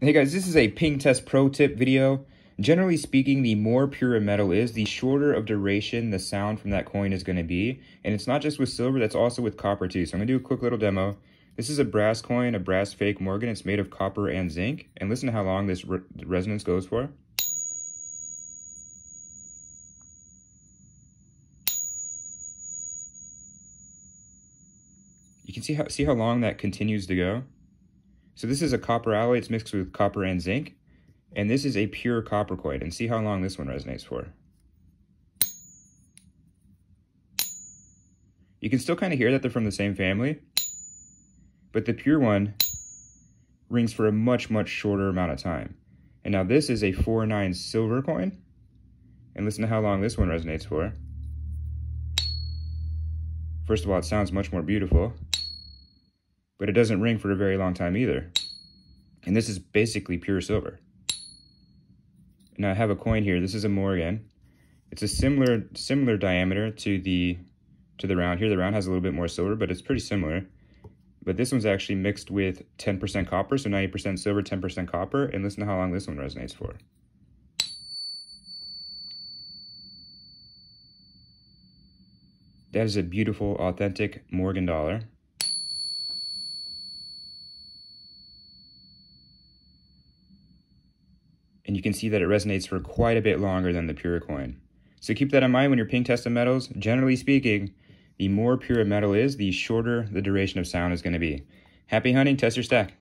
Hey guys, this is a ping test pro tip video. Generally speaking, the more pure a metal is, the shorter of duration the sound from that coin is going to be. And it's not just with silver, that's also with copper too. So I'm going to do a quick little demo. This is a brass coin, a brass fake Morgan. It's made of copper and zinc. And listen to how long this re resonance goes for. You can see how, see how long that continues to go? So this is a copper alloy. It's mixed with copper and zinc. And this is a pure copper coin. And see how long this one resonates for. You can still kind of hear that they're from the same family. But the pure one rings for a much, much shorter amount of time. And now this is a 4-9 silver coin. And listen to how long this one resonates for. First of all, it sounds much more beautiful but it doesn't ring for a very long time either. And this is basically pure silver. Now I have a coin here. This is a Morgan. It's a similar similar diameter to the to the round here. The round has a little bit more silver, but it's pretty similar. But this one's actually mixed with 10% copper, so 90% silver, 10% copper. And listen to how long this one resonates for. That is a beautiful, authentic Morgan dollar. And you can see that it resonates for quite a bit longer than the pure coin. So keep that in mind when you're ping testing metals. Generally speaking, the more pure a metal is, the shorter the duration of sound is going to be. Happy hunting, test your stack.